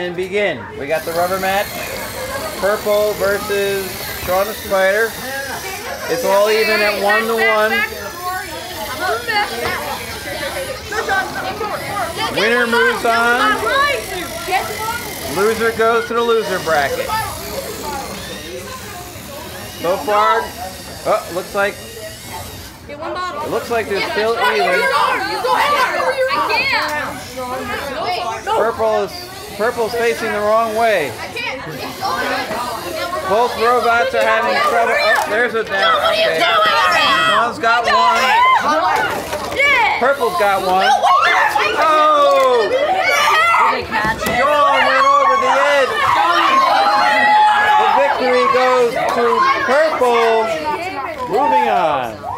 And begin. We got the rubber match. Purple versus Sean the Spider. It's all even at one to one. Winner moves on. Loser goes to the loser bracket. So far, oh, looks like it looks like there's still even. Purple is Purple's facing the wrong way. Both robots are having trouble. Oh, there's a down. Okay. One's got one. Purple's got one. Oh! John went over the edge. The victory goes to Purple. Moving on.